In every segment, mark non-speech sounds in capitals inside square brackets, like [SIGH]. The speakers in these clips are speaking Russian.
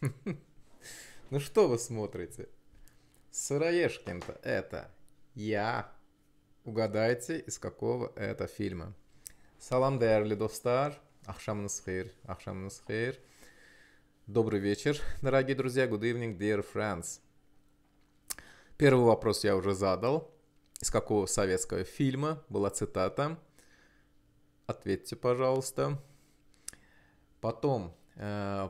[LAUGHS] Ну что вы смотрите? Сыроежкин-то это я. Угадайте, из какого это фильма. Салам, değerli dostlar. Akşamınız hayır. Akşamınız hayır. Добрый вечер, дорогие друзья. Good evening, dear friends. Первый вопрос я уже задал. Из какого советского фильма была цитата? Ответьте, пожалуйста. Потом, э,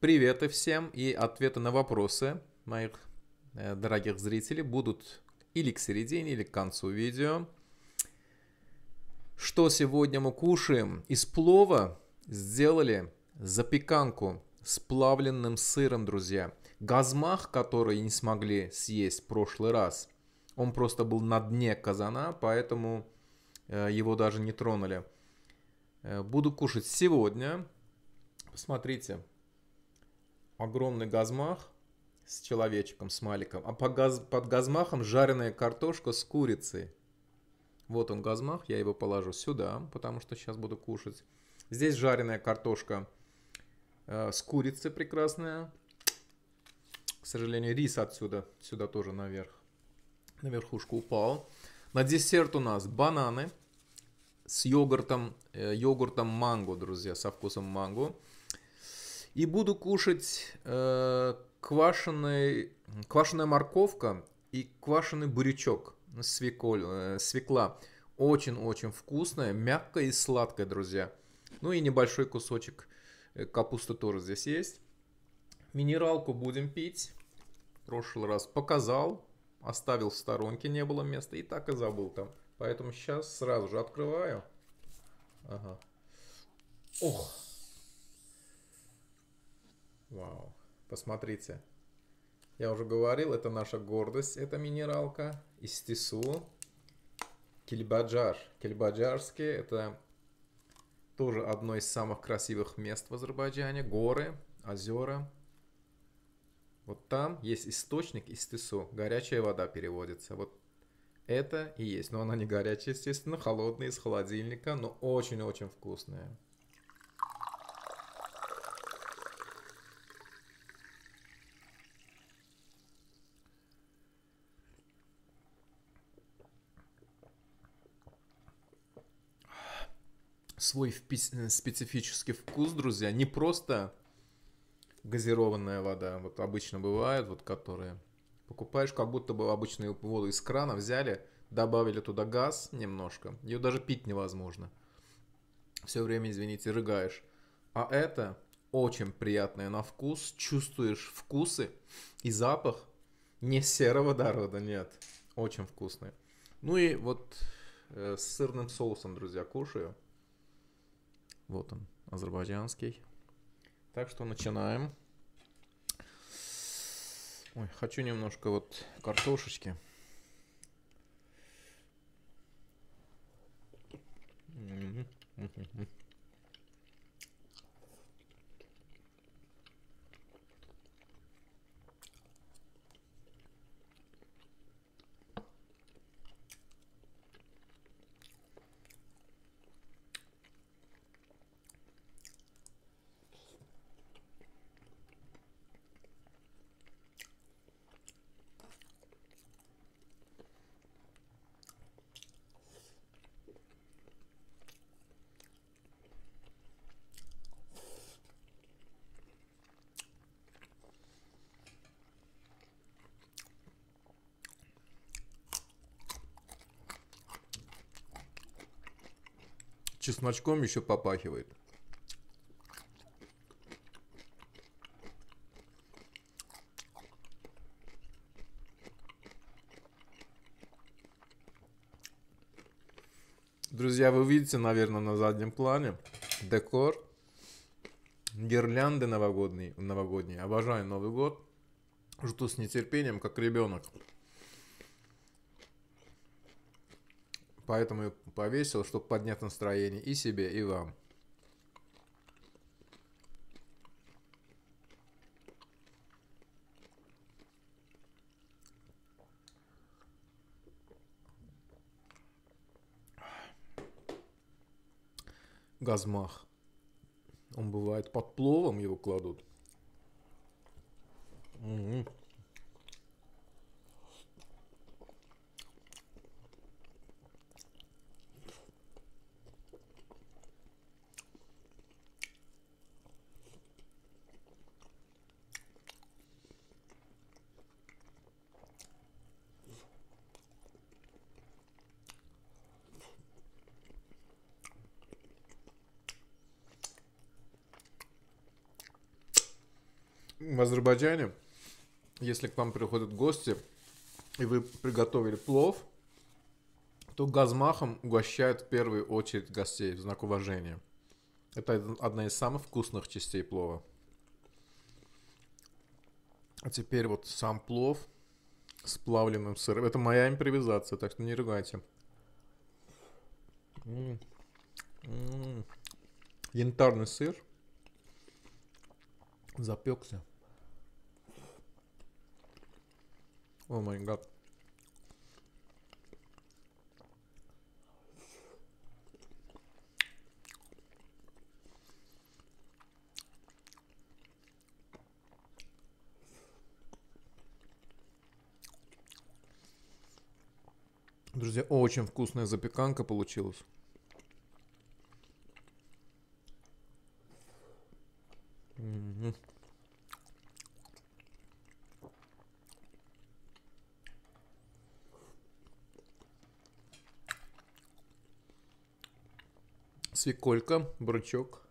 приветы всем и ответы на вопросы моих э, дорогих зрителей будут или к середине, или к концу видео. Что сегодня мы кушаем? Из плова сделали запеканку с плавленным сыром, друзья. Газмах, который не смогли съесть в прошлый раз, он просто был на дне казана, поэтому э, его даже не тронули. Э, буду кушать сегодня. Посмотрите. Огромный газмах с человечком, с маликом. А под, газ, под газмахом жареная картошка с курицей. Вот он газмах, я его положу сюда, потому что сейчас буду кушать. Здесь жареная картошка э, с курицей прекрасная. К сожалению, рис отсюда, сюда тоже наверх. На верхушку упал. На десерт у нас бананы с йогуртом, э, йогуртом манго, друзья, со вкусом манго. И буду кушать э, квашеный, квашеная морковка и квашеный бурячок, свеколь, э, свекла. Очень-очень вкусная, мягкая и сладкая, друзья. Ну и небольшой кусочек э, капусты тоже здесь есть. Минералку будем пить. Прошлый раз показал, оставил в сторонке, не было места. И так и забыл там. Поэтому сейчас сразу же открываю. Ага. Ох. Вау. Посмотрите. Я уже говорил, это наша гордость, эта минералка. Из Тису. Кельбаджар. Кельбаджарский это тоже одно из самых красивых мест в Азербайджане. Горы, озера. Вот там есть источник из Тису. Горячая вода переводится. Вот это и есть. Но она не горячая, естественно, холодная из холодильника, но очень-очень вкусная. Свой специфический вкус, друзья. Не просто газированная вода, вот обычно бывает, вот которые Покупаешь как будто бы обычную воду из крана, взяли, добавили туда газ немножко. Ее даже пить невозможно. Все время, извините, рыгаешь. А это очень приятное на вкус. Чувствуешь вкусы и запах. Не серого водорода, нет. Очень вкусный. Ну и вот э, с сырным соусом, друзья, кушаю. Вот он, азербайджанский. Так что начинаем. Ой, хочу немножко вот картошечки. Mm-hmm. Чесночком еще попахивает. Друзья, вы видите, наверное, на заднем плане декор, гирлянды новогодние, новогодние. Обожаю Новый год. Жду с нетерпением, как ребенок. Поэтому я повесил, чтобы поднять настроение и себе, и вам. Газмах. Он бывает под пловом его кладут. М-м. В Азербайджане, если к вам приходят гости, и вы приготовили плов, то газмахом угощают в первую очередь гостей в знак уважения. Это одна из самых вкусных частей плова. А теперь вот сам плов с плавленным сыром. Это моя импровизация, так что не ругайте. М-м. М-м. Янтарный сыр запекся. О май гад. Друзья, очень вкусная запеканка получилась. Свеколька, бручок.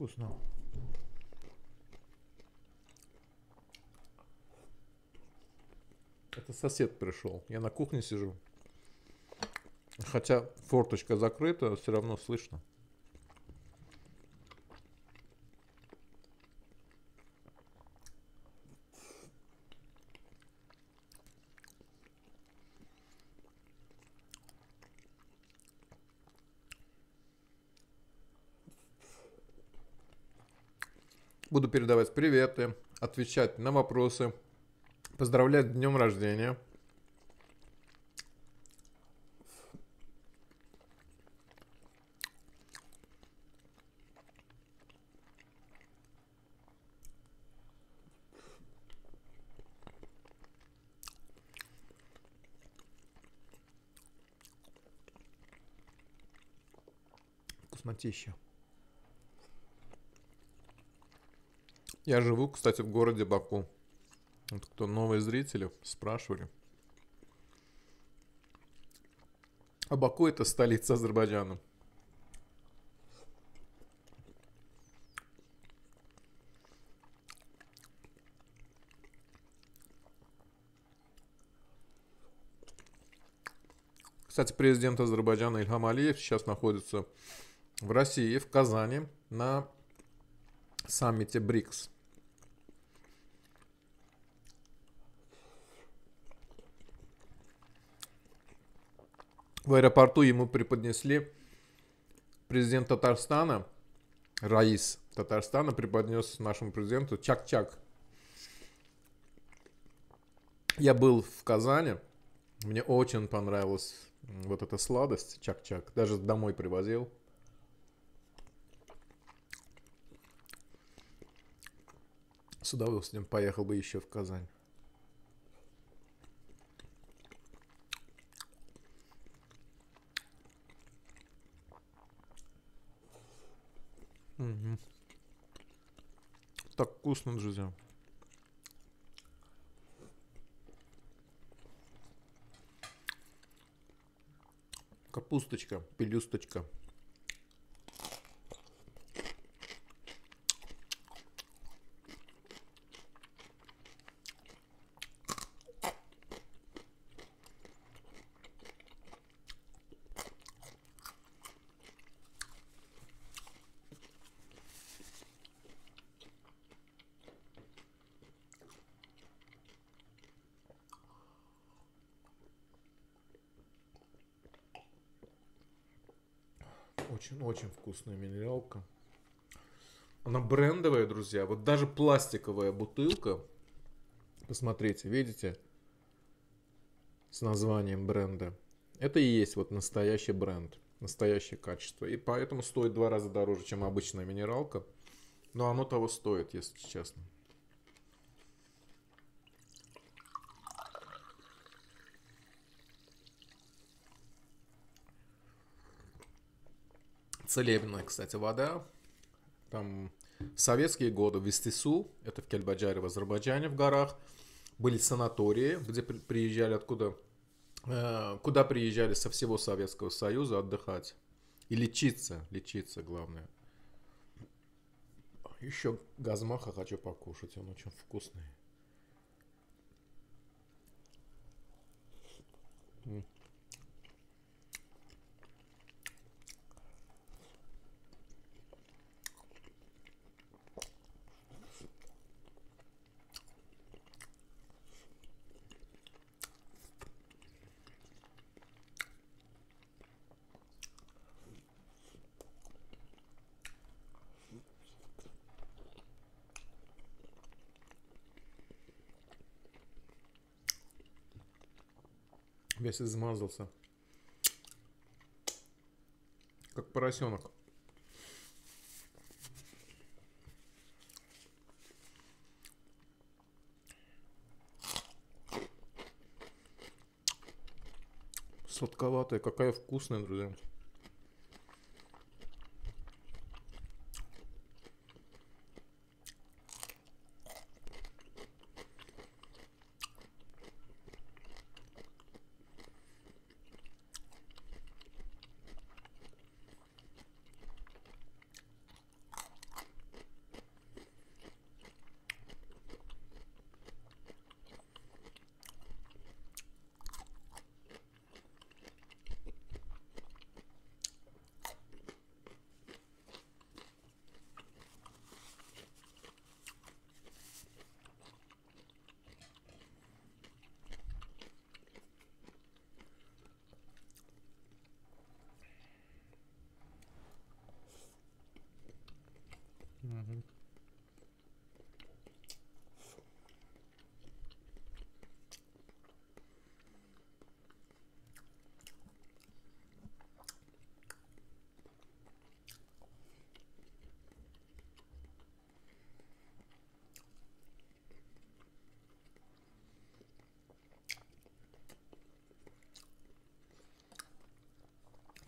Вкусно. Это сосед пришел. Я на кухне сижу. Хотя форточка закрыта, все равно слышно. Буду передавать приветы, отвечать на вопросы, поздравлять с днем рождения. Вкуснотища. Я живу, кстати, в городе Баку. Вот кто новые зрители спрашивали. А Баку это столица Азербайджана. Кстати, президент Азербайджана Ильхам Алиев сейчас находится в России, в Казани, на саммите БРИКС. В аэропорту ему преподнесли президент Татарстана, Раис Татарстана преподнес нашему президенту чак-чак. Я был в Казани, мне очень понравилась вот эта сладость, чак-чак. Даже домой привозил. С удовольствием поехал бы еще в Казань. Мгм. Так вкусно, друзья. Капусточка, пелюсточка. Очень-очень вкусная минералка. Она брендовая, друзья. Вот даже пластиковая бутылка. Посмотрите, видите? С названием бренда. Это и есть вот настоящий бренд. Настоящее качество. И поэтому стоит два раза дороже, чем обычная минералка. Но оно того стоит, если честно. Целебная, кстати, вода. Там в советские годы в Истису, это в Кельбаджаре, в Азербайджане, в горах, были санатории, где приезжали откуда, э, куда приезжали со всего Советского Союза отдыхать. И лечиться, лечиться главное. Еще газмаха хочу покушать, он очень вкусный. Весь измазался. Как поросенок. Сладковатая, какая вкусная, друзья.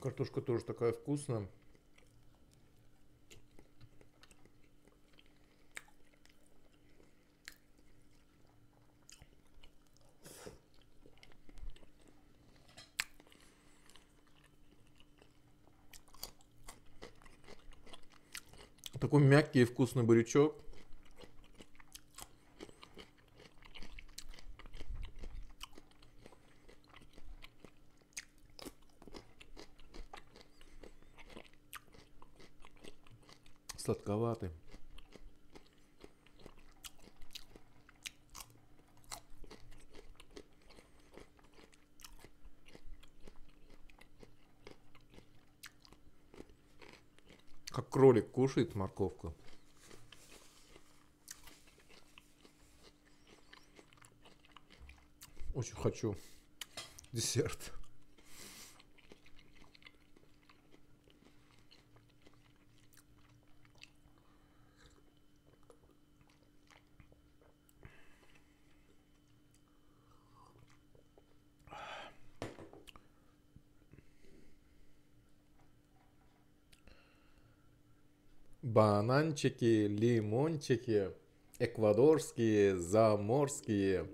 Картошка тоже такая вкусная. Такой мягкий и вкусный бурячок. Сладковатый. Как кролик кушает морковку. Очень хочу десерт. Бананчики, лимончики, эквадорские, заморские.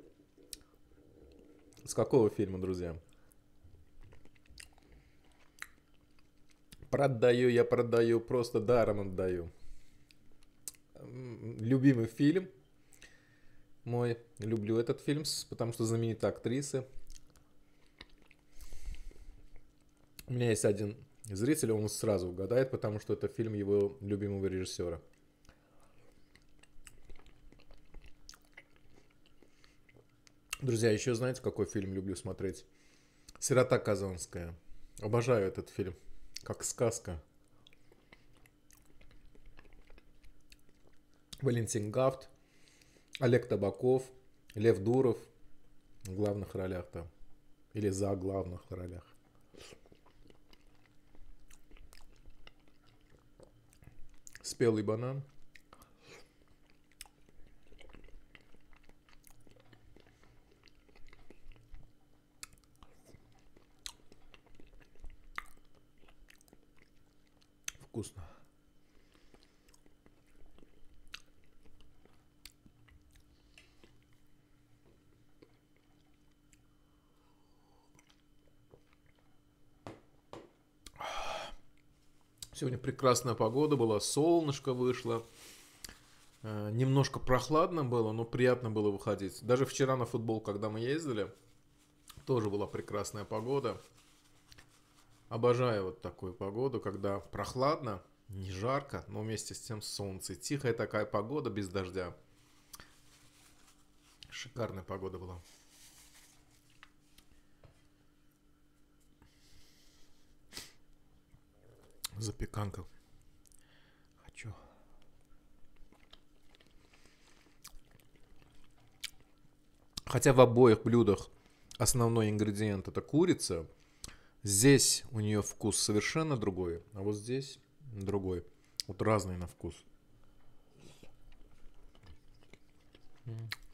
С какого фильма, друзья? Продаю, я продаю, просто даром отдаю. Любимый фильм мой. Люблю этот фильм, потому что знаменитая актриса. У меня есть один зрителя, он сразу угадает, потому что это фильм его любимого режиссера. Друзья, еще знаете, какой фильм люблю смотреть? «Сирота Казанская». Обожаю этот фильм. Как сказка. Валентин Гафт, Олег Табаков, Лев Дуров в главных ролях там. Или за главных ролях. Спелый банан. Вкусно. Сегодня прекрасная погода была, солнышко вышло. Э, немножко прохладно было, но приятно было выходить. Даже вчера на футбол, когда мы ездили, тоже была прекрасная погода. Обожаю вот такую погоду, когда прохладно, не жарко, но вместе с тем солнце. Тихая такая погода без дождя. Шикарная погода была. Запеканка. Хочу. Хотя в обоих блюдах основной ингредиент это курица, здесь у нее вкус совершенно другой, а вот здесь другой. Вот разный на вкус. Mm.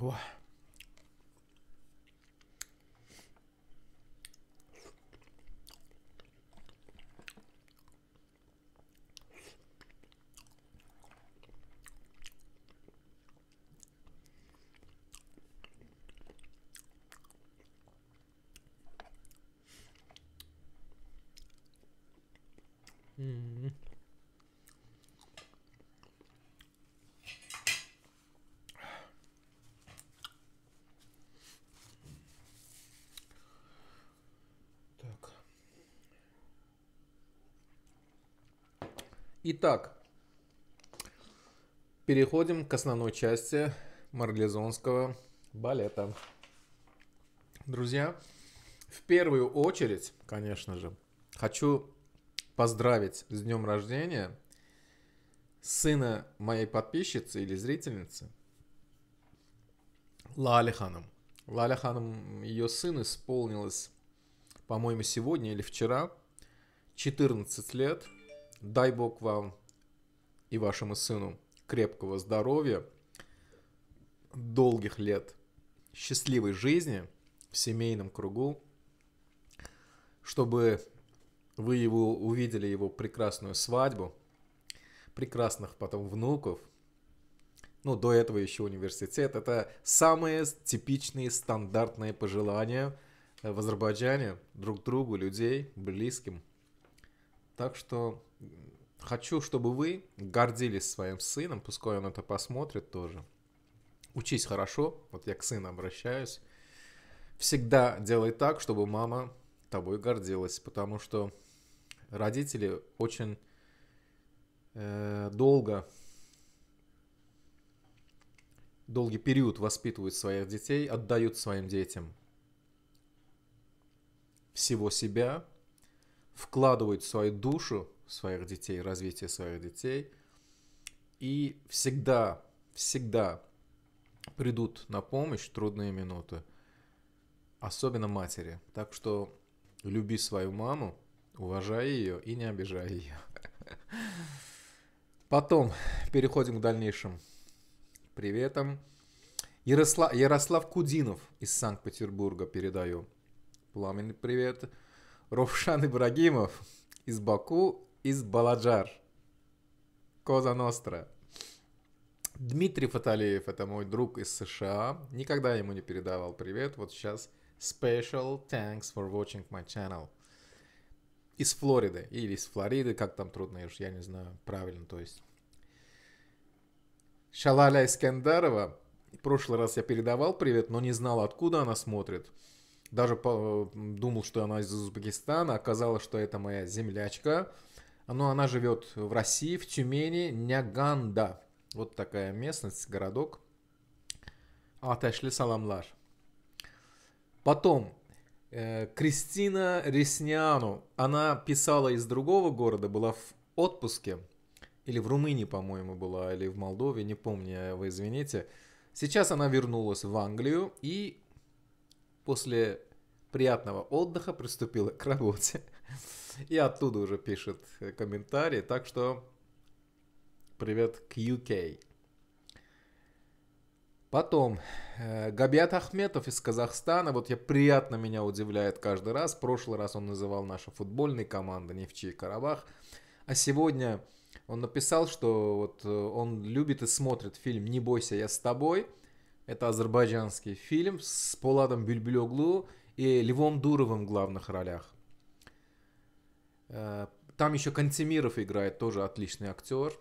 О. Mm-hmm. Итак, переходим к основной части марлезонского балета. Друзья, в первую очередь, конечно же, хочу поздравить с днем рождения сына моей подписчицы или зрительницы Лали Ханом. Лаля Ханом, ее сын исполнилось, по-моему, сегодня или вчера, 14 лет – Дай Бог вам и вашему сыну крепкого здоровья, долгих лет счастливой жизни в семейном кругу, чтобы вы его увидели его прекрасную свадьбу, прекрасных потом внуков, ну, до этого еще университет. Это самые типичные, стандартные пожелания в Азербайджане друг другу, людей, близким. Так что хочу, чтобы вы гордились своим сыном, пускай он это посмотрит тоже. Учись хорошо, вот я к сыну обращаюсь. Всегда делай так, чтобы мама тобой гордилась, потому что родители очень э, долго долгий период воспитывают своих детей, отдают своим детям всего себя, вкладывают свою душу своих детей, развитие своих детей, и всегда, всегда придут на помощь трудные минуты, особенно матери. Так что люби свою маму, уважай ее и не обижай ее. Потом переходим к дальнейшим приветам. Ярослав, Ярослав Кудинов из Санкт-Петербурга передаю пламенный привет. Ровшан Ибрагимов из Баку, из Баладжар. Коза Ностра. Дмитрий Фаталеев, это мой друг из США. Никогда ему не передавал привет. Вот сейчас special thanks for watching my channel. Из Флориды или из Флориды, как там трудно, я не знаю правильно, то есть. Шалаля Искендарова. В прошлый раз я передавал привет, но не знал, откуда она смотрит. Даже по, думал, что она из Узбекистана. Оказалось, что это моя землячка. Но она живет в России, в Тюмени, Няганда. Вот такая местность, городок. Атешли Саламлар. Потом, э, Кристина Ресняну. Она писала из другого города, была в отпуске. Или в Румынии, по-моему, была, или в Молдове, не помню, вы извините. Сейчас она вернулась в Англию и после приятного отдыха приступила к работе. И оттуда уже пишет комментарии. Так что привет к UK. Потом, э, Габиат Ахметов из Казахстана, вот я приятно меня удивляет каждый раз. В прошлый раз он называл нашу футбольную команду Нефчи Карабах. А сегодня он написал, что вот э, он любит и смотрит фильм «Не бойся, я с тобой». Это азербайджанский фильм с Поладом Бюльбюлёглу и Львом Дуровым в главных ролях. Э, там еще Кантемиров играет, тоже отличный актер.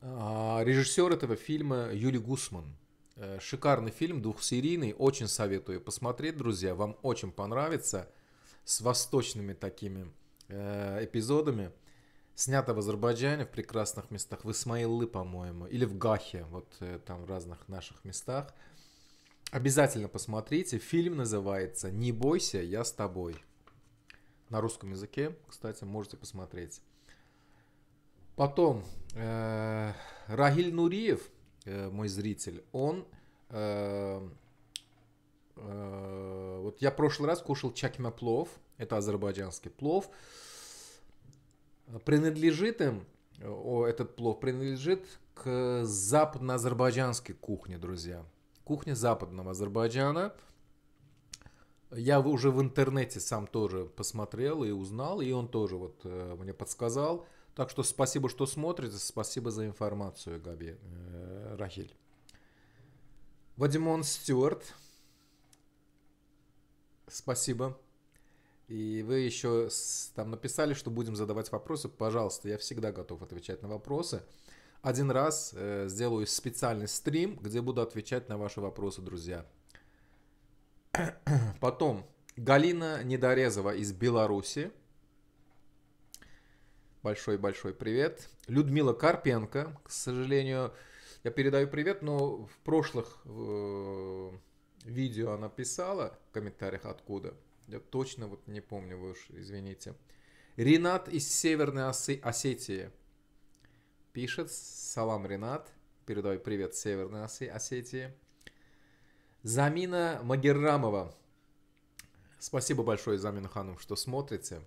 А режиссер этого фильма Юлий Гусман. Э, шикарный фильм, двухсерийный, очень советую посмотреть, друзья, вам очень понравится. С восточными такими э, эпизодами. Снято в Азербайджане, в прекрасных местах, в Исмаиллы, по-моему, или в Гахе, вот там в разных наших местах. Обязательно посмотрите. Фильм называется «Не бойся, я с тобой». На русском языке, кстати, можете посмотреть. Потом, э, Рахиль Нуриев, э, мой зритель, он... Э, э, вот я прошлый раз кушал чакима плов, это азербайджанский плов. Принадлежит им, о, этот плов принадлежит к западно-азербайджанской кухне, друзья кухня западного Азербайджана. Я уже в интернете сам тоже посмотрел и узнал, и он тоже вот э, мне подсказал. Так что спасибо, что смотрите, спасибо за информацию, Габи, э, Рахиль. Вадимон Стюарт, спасибо. И вы еще там написали, что будем задавать вопросы. Пожалуйста, я всегда готов отвечать на вопросы один раз э, сделаю специальный стрим, где буду отвечать на ваши вопросы, друзья. [COUGHS] Потом Галина Недорезова из Беларуси. Большой-большой привет. Людмила Карпенко, к сожалению, я передаю привет, но в прошлых э, видео она писала в комментариях откуда. Я точно вот не помню, вы уж извините. Ренат из Северной Осетии пишет. Салам, Ренат. Передаю привет Северной Осетии. Замина Магеррамова. Спасибо большое, Замина Ханум, что смотрите.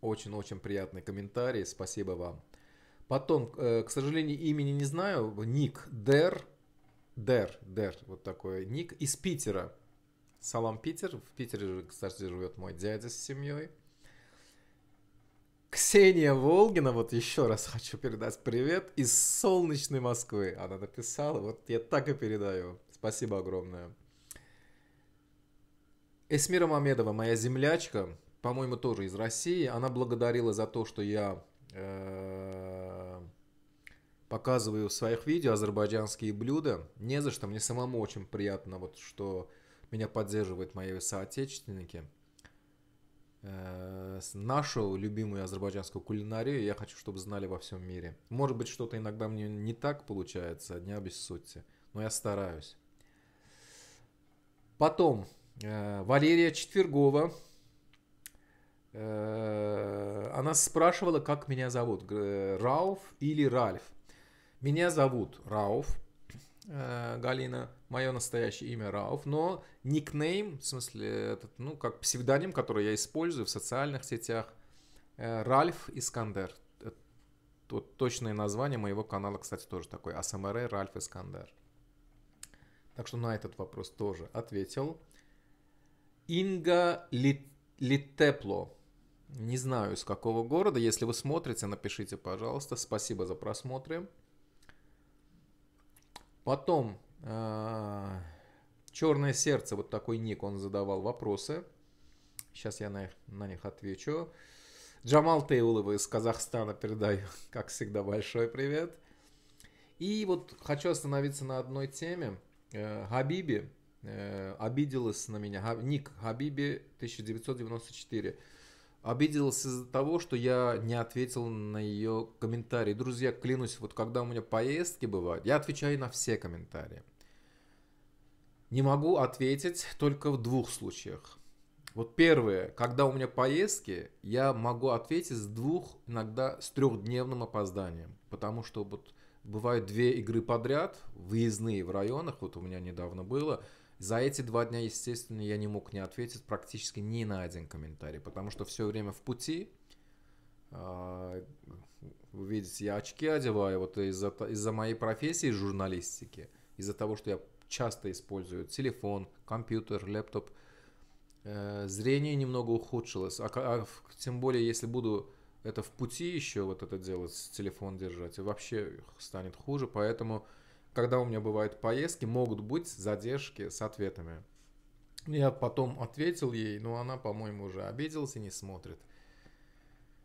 Очень-очень приятный комментарий. Спасибо вам. Потом, э, к сожалению, имени не знаю. Ник Дер. Дер, Дер, вот такой ник из Питера. Салам, Питер. В Питере, кстати, живет мой дядя с семьей. Ксения Волгина, вот еще раз хочу передать привет из солнечной Москвы. Она написала, вот я так и передаю. Спасибо огромное. Эсмира Мамедова, моя землячка, по-моему, тоже из России. Она благодарила за то, что я э, показываю в своих видео азербайджанские блюда. Не за что, мне самому очень приятно, вот, что меня поддерживают мои соотечественники. Э, нашу любимую азербайджанскую кулинарию я хочу, чтобы знали во всем мире. Может быть, что-то иногда мне не так получается, не обессудьте. но я стараюсь. Потом Валерия Четвергова. Э, она спрашивала, как меня зовут. Рауф или Ральф. Меня зовут Рауф. Э, Галина, мое настоящее имя Рауф, но никнейм, в смысле, этот, ну, как псевдоним, который я использую в социальных сетях, э, Ральф Искандер. Вот точное название моего канала, кстати, тоже такой. АСМР Ральф Искандер. Так что на этот вопрос тоже ответил. Инга Литепло. Не знаю, из какого города. Если вы смотрите, напишите, пожалуйста. Спасибо за просмотры. Потом э, Черное сердце, вот такой ник, он задавал вопросы. Сейчас я на, на них отвечу. Джамал Тейлова из Казахстана передаю, [LAUGHS] как всегда, большой привет. И вот хочу остановиться на одной теме. Э, Хабиби обиделась на меня. Ник Хабиби 1994 обиделась из-за того, что я не ответил на ее комментарии. Друзья, клянусь, вот когда у меня поездки бывают, я отвечаю на все комментарии. Не могу ответить только в двух случаях. Вот первое, когда у меня поездки, я могу ответить с двух, иногда с трехдневным опозданием. Потому что вот бывают две игры подряд, выездные в районах, вот у меня недавно было. За эти два дня, естественно, я не мог не ответить практически ни на один комментарий, потому что все время в пути. А, вы видите, я очки одеваю вот из-за из моей профессии журналистики, из-за того, что я часто использую телефон, компьютер, лэптоп. Э, зрение немного ухудшилось, а, а тем более, если буду это в пути еще вот это делать, телефон держать, вообще станет хуже, поэтому когда у меня бывают поездки, могут быть задержки с ответами. Я потом ответил ей, но она, по-моему, уже обиделась и не смотрит.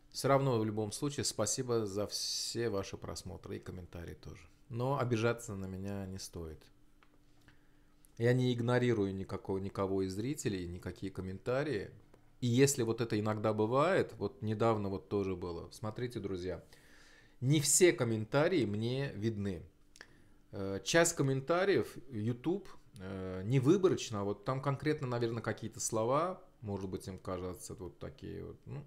Все равно, в любом случае, спасибо за все ваши просмотры и комментарии тоже. Но обижаться на меня не стоит. Я не игнорирую никакого, никого из зрителей, никакие комментарии. И если вот это иногда бывает, вот недавно вот тоже было, смотрите, друзья, не все комментарии мне видны. Э, часть комментариев YouTube э, не выборочно, а вот там конкретно, наверное, какие-то слова, может быть, им кажутся вот такие вот, ну,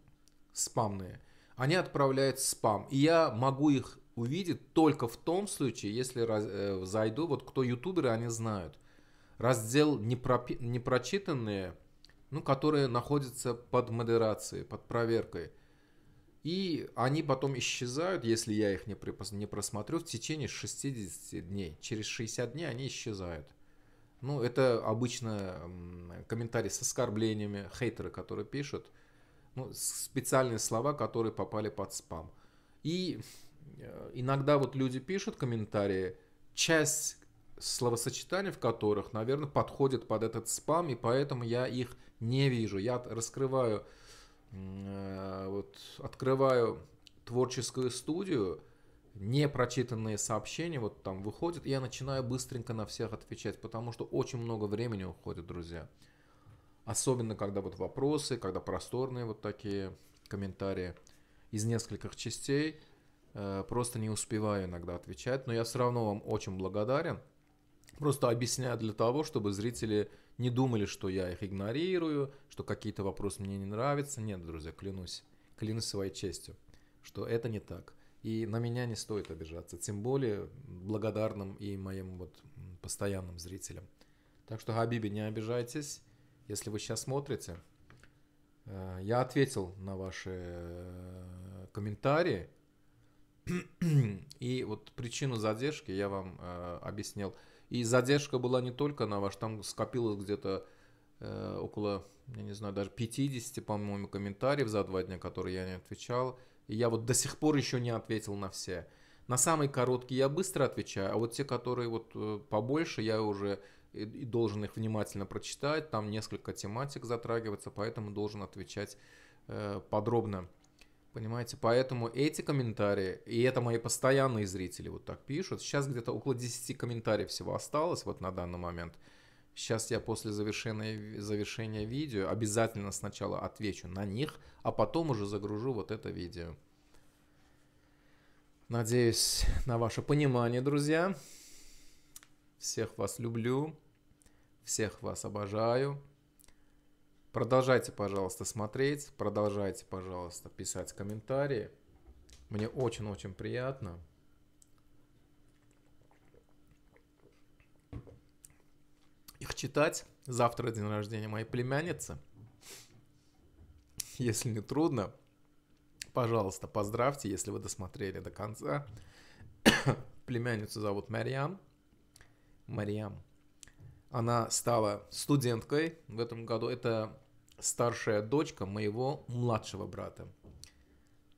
спамные, они отправляют спам. И я могу их увидеть только в том случае, если раз, э, зайду, вот кто ютуберы, они знают. Раздел непропи- непрочитанные ну, которые находятся под модерацией, под проверкой. И они потом исчезают, если я их не, не просмотрю, в течение 60 дней. Через 60 дней они исчезают. Ну, это обычно комментарии с оскорблениями, хейтеры, которые пишут. Ну, специальные слова, которые попали под спам. И э, иногда вот люди пишут комментарии, часть словосочетаний в которых, наверное, подходит под этот спам, и поэтому я их не вижу. Я раскрываю, вот, открываю творческую студию, непрочитанные сообщения вот там выходят, я начинаю быстренько на всех отвечать, потому что очень много времени уходит, друзья. Особенно, когда вот вопросы, когда просторные вот такие комментарии из нескольких частей. Э, просто не успеваю иногда отвечать, но я все равно вам очень благодарен. Просто объясняю для того, чтобы зрители не думали, что я их игнорирую, что какие-то вопросы мне не нравятся. Нет, друзья, клянусь, клянусь своей честью, что это не так. И на меня не стоит обижаться, тем более благодарным и моим вот постоянным зрителям. Так что, Хабиби, не обижайтесь, если вы сейчас смотрите. Э, я ответил на ваши э, комментарии. [CLEARS THROAT] И вот причину задержки я вам э, объяснил. И задержка была не только на ваш, там скопилось где-то э, около, я не знаю, даже 50, по-моему, комментариев за два дня, которые я не отвечал. И я вот до сих пор еще не ответил на все. На самые короткие я быстро отвечаю, а вот те, которые вот э, побольше, я уже и должен их внимательно прочитать. Там несколько тематик затрагивается, поэтому должен отвечать э, подробно. Понимаете, поэтому эти комментарии, и это мои постоянные зрители вот так пишут, сейчас где-то около 10 комментариев всего осталось вот на данный момент. Сейчас я после завершения, завершения видео обязательно сначала отвечу на них, а потом уже загружу вот это видео. Надеюсь на ваше понимание, друзья. Всех вас люблю. Всех вас обожаю. Продолжайте, пожалуйста, смотреть. Продолжайте, пожалуйста, писать комментарии. Мне очень-очень приятно. Их читать. Завтра день рождения моей племянницы. Если не трудно, пожалуйста, поздравьте, если вы досмотрели до конца. [COUGHS] Племянницу зовут Мариам. Мариам. Она стала студенткой в этом году. Это старшая дочка моего младшего брата.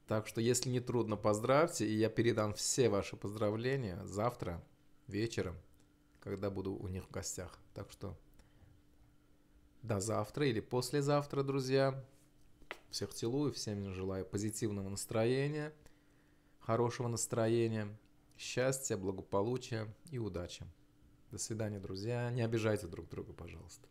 Так что, если не трудно, поздравьте, и я передам все ваши поздравления завтра вечером, когда буду у них в гостях. Так что до завтра или послезавтра, друзья. Всех целую, всем желаю позитивного настроения, хорошего настроения, счастья, благополучия и удачи. До свидания, друзья. Не обижайте друг друга, пожалуйста.